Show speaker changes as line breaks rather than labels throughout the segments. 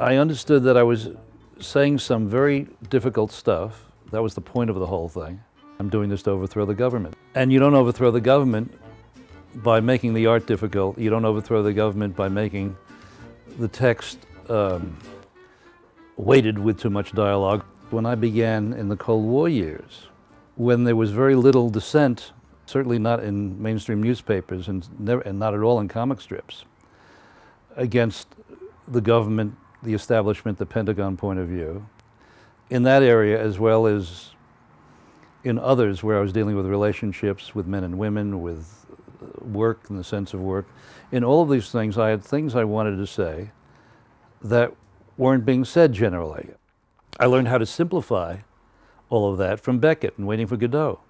I understood that I was saying some very difficult stuff. That was the point of the whole thing. I'm doing this to overthrow the government. And you don't overthrow the government by making the art difficult. You don't overthrow the government by making the text um, weighted with too much dialogue. When I began in the Cold War years, when there was very little dissent, certainly not in mainstream newspapers and, never, and not at all in comic strips, against the government, the establishment, the Pentagon point of view, in that area as well as in others where I was dealing with relationships with men and women, with uh, work and the sense of work. In all of these things, I had things I wanted to say that weren't being said generally. I learned how to simplify all of that from Beckett and Waiting for Godot.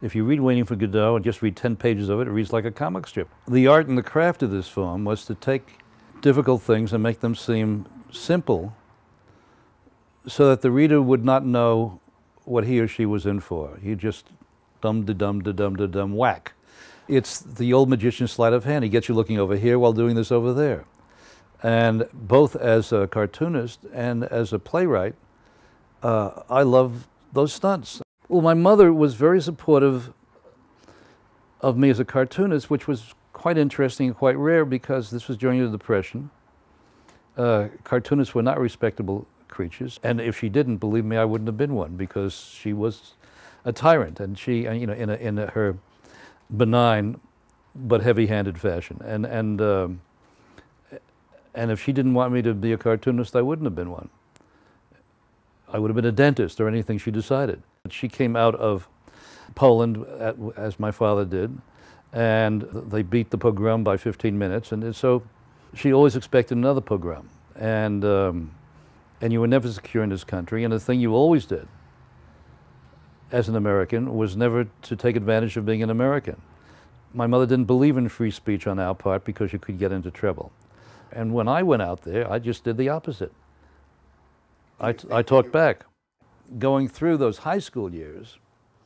If you read Waiting for Godot and just read 10 pages of it, it reads like a comic strip. The art and the craft of this film was to take difficult things and make them seem simple so that the reader would not know what he or she was in for. He just dum da dum da dum da dum whack. It's the old magician's sleight of hand. He gets you looking over here while doing this over there. And both as a cartoonist and as a playwright, uh, I love those stunts. Well, my mother was very supportive of me as a cartoonist, which was quite interesting and quite rare because this was during the Depression. Uh, cartoonists were not respectable creatures, and if she didn't, believe me, I wouldn't have been one because she was a tyrant, and she, uh, you know, in, a, in a, her benign but heavy-handed fashion, and and um, and if she didn't want me to be a cartoonist, I wouldn't have been one. I would have been a dentist or anything she decided. She came out of Poland, at, as my father did, and they beat the pogrom by 15 minutes, and so she always expected another pogrom. And, um, and you were never secure in this country, and the thing you always did as an American was never to take advantage of being an American. My mother didn't believe in free speech on our part because you could get into trouble. And when I went out there, I just did the opposite. I, I talked back. Going through those high school years,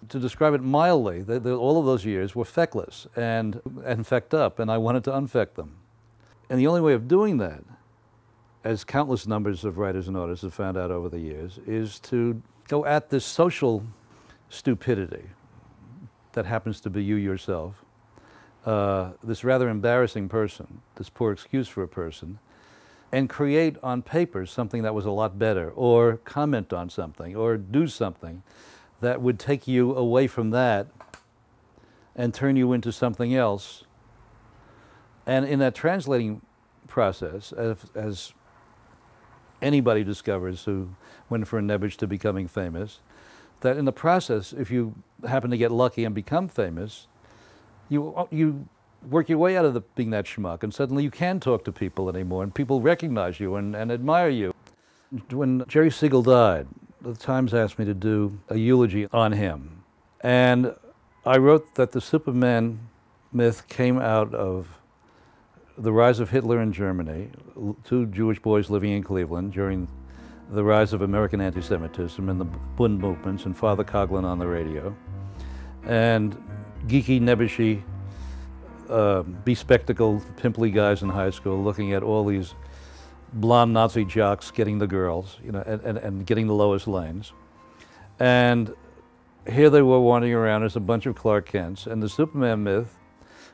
to describe it mildly, all of those years were feckless and, and fecked up, and I wanted to unfeck them. And the only way of doing that, as countless numbers of writers and artists have found out over the years, is to go at this social stupidity that happens to be you yourself, uh, this rather embarrassing person, this poor excuse for a person, and create on paper something that was a lot better, or comment on something, or do something that would take you away from that and turn you into something else. And in that translating process, as, as anybody discovers who went from nebbish to becoming famous, that in the process, if you happen to get lucky and become famous, you, you work your way out of the, being that schmuck, and suddenly you can talk to people anymore, and people recognize you and, and admire you. When Jerry Siegel died, the Times asked me to do a eulogy on him. And I wrote that the Superman myth came out of the rise of Hitler in Germany, two Jewish boys living in Cleveland during the rise of American anti-Semitism and the Bund movements and Father Coughlin on the radio, and geeky, nebbishy uh, bespectacled, pimply guys in high school looking at all these blonde Nazi jocks getting the girls, you know, and, and, and getting the lowest lanes. And here they were wandering around as a bunch of Clark Kents, and the Superman myth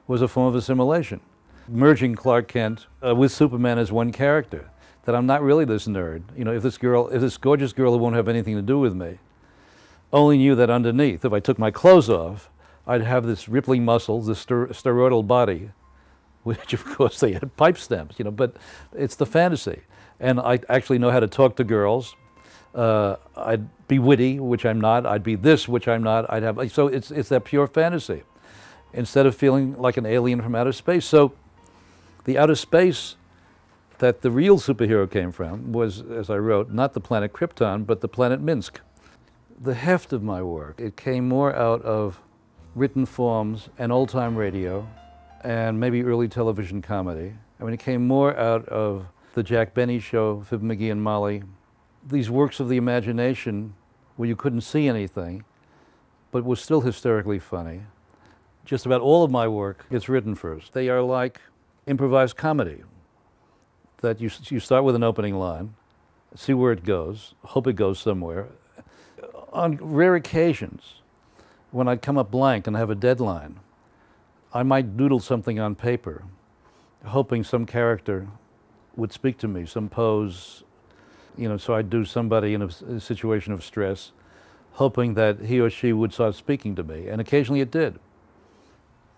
was a form of assimilation, merging Clark Kent uh, with Superman as one character. That I'm not really this nerd. You know, if this girl, if this gorgeous girl who won't have anything to do with me, only knew that underneath, if I took my clothes off, I'd have this rippling muscle, this steroidal body, which of course they had pipe stems, you know, but it's the fantasy. And I actually know how to talk to girls. Uh, I'd be witty, which I'm not. I'd be this, which I'm not. I'd have, so it's, it's that pure fantasy instead of feeling like an alien from outer space. So the outer space that the real superhero came from was, as I wrote, not the planet Krypton, but the planet Minsk. The heft of my work, it came more out of written forms and old-time radio and maybe early television comedy. I mean, it came more out of the Jack Benny show, Fibber McGee and Molly, these works of the imagination where you couldn't see anything, but was still hysterically funny. Just about all of my work gets written first. They are like improvised comedy. that you, you start with an opening line, see where it goes, hope it goes somewhere. On rare occasions, when I come up blank and have a deadline, I might doodle something on paper, hoping some character would speak to me, some pose, you know, so I'd do somebody in a, a situation of stress, hoping that he or she would start speaking to me, and occasionally it did.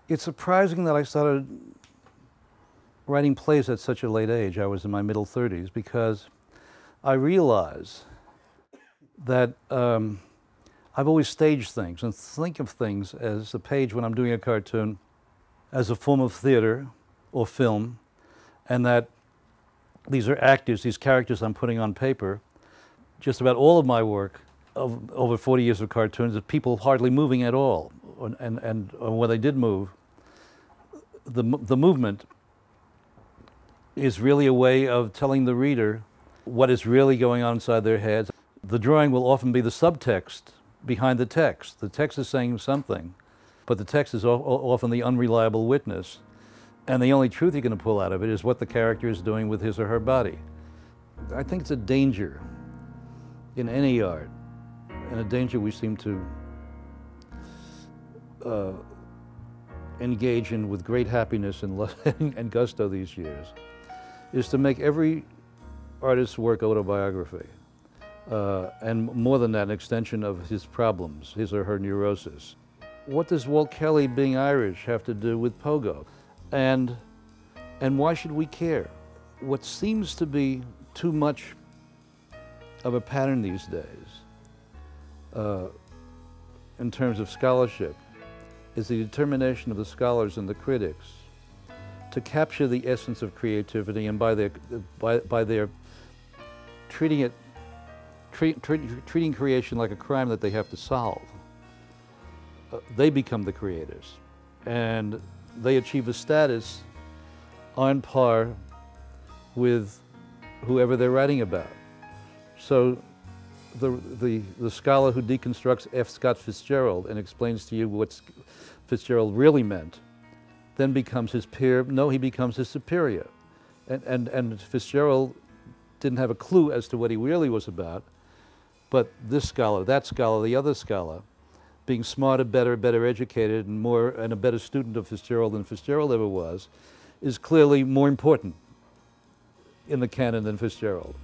It's surprising that I started writing plays at such a late age. I was in my middle 30s because I realize that um, I've always staged things and think of things as a page when I'm doing a cartoon as a form of theater or film, and that these are actors, these characters I'm putting on paper. Just about all of my work of over 40 years of cartoons is people hardly moving at all. And, and, and when they did move, the, the movement is really a way of telling the reader what is really going on inside their heads. The drawing will often be the subtext behind the text. The text is saying something, but the text is often the unreliable witness. And the only truth you're going to pull out of it is what the character is doing with his or her body. I think it's a danger in any art, and a danger we seem to uh, engage in with great happiness and, and gusto these years is to make every artist's work autobiography. Uh, and more than that, an extension of his problems, his or her neurosis. What does Walt Kelly being Irish have to do with Pogo? And, and why should we care? What seems to be too much of a pattern these days uh, in terms of scholarship is the determination of the scholars and the critics to capture the essence of creativity and by their, by, by their treating it, treat, treat, treating creation like a crime that they have to solve. Uh, they become the creators and they achieve a status on par with whoever they're writing about. So the, the, the scholar who deconstructs F. Scott Fitzgerald and explains to you what Fitzgerald really meant then becomes his peer. No, he becomes his superior. And, and, and Fitzgerald didn't have a clue as to what he really was about. But this scholar, that scholar, the other scholar, being smarter, better, better educated, and more and a better student of Fitzgerald than Fitzgerald ever was, is clearly more important in the canon than Fitzgerald.